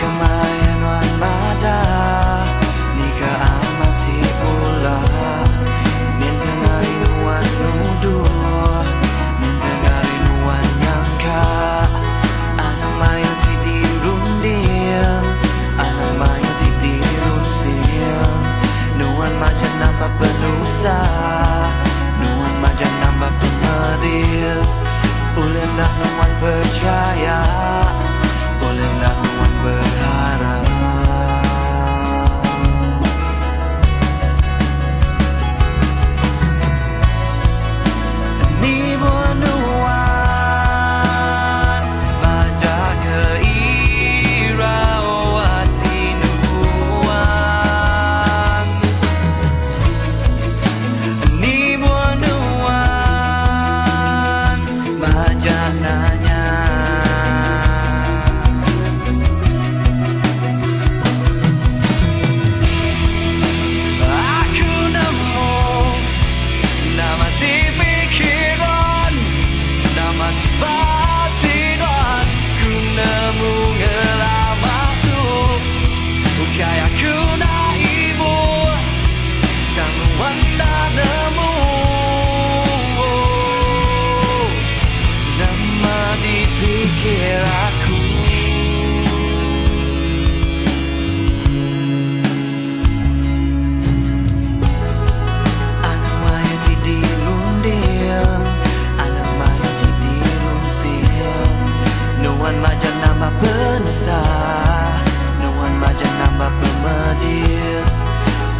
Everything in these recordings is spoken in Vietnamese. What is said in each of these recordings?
Kemarin walada Nika amati pula Mintengarin wan nudu Mintengarin wan nyangka Anak mayo ti dirun diang Anak mayo ti dirun siang Nuan majan nampak penusa Nuan majan nampak pengeris Ulenah nuan percaya one major number penusa No one major pemedis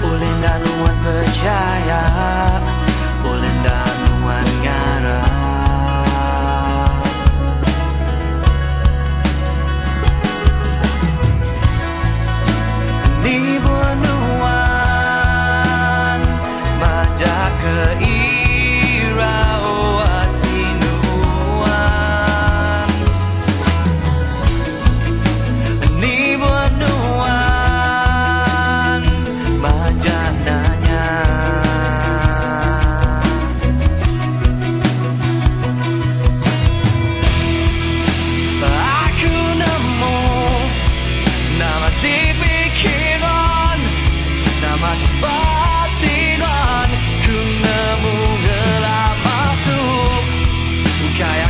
Ulin dan no percaya.